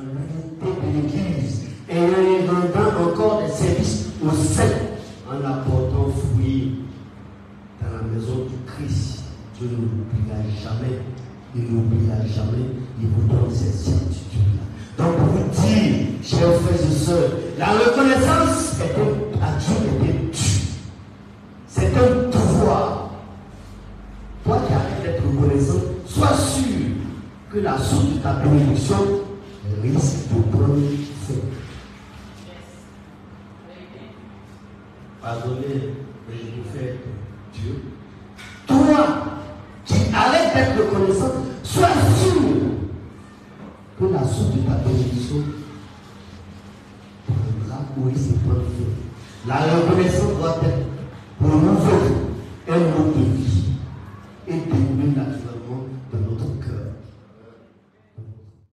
l'unité de l'Église et en rendant encore des services aux saints en apportant fruit dans la maison du Christ. Dieu ne l'oubliera jamais. Il n'oubliera jamais. Il vous donne cette certitude-là. Donc, pour vous dire, chers frères et sœurs, la reconnaissance est un, à Dieu est un. C'est un devoir. Toi qui arrêtes d'être reconnaissant, sois sûr que la source de ta bénédiction risque de prendre fin. Pardonnez, mais je vous fais Dieu. Toi qui arrêtes d'être reconnaissant, sois sûr que la source de ta bénédiction prendra ou risque de prendre fin. La reconnaissance doit être pour nous autres un mot de vie